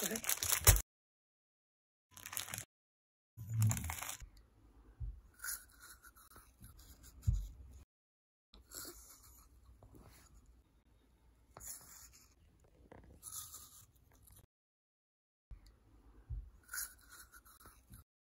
Okay.